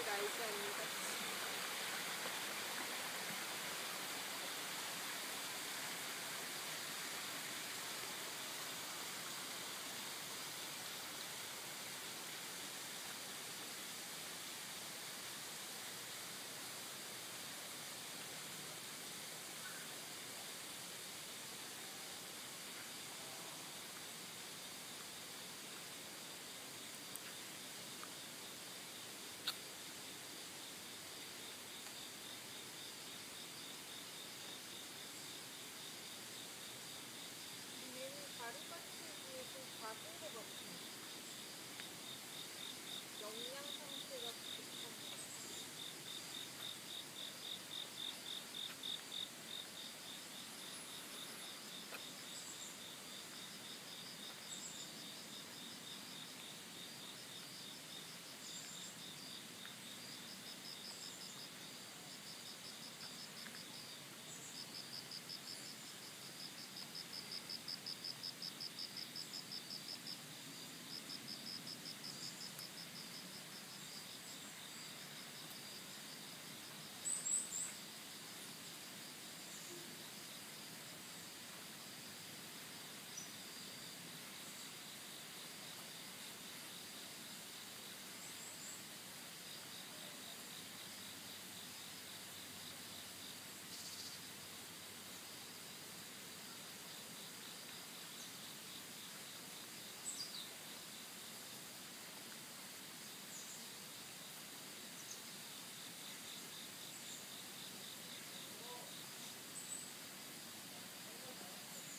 再打一个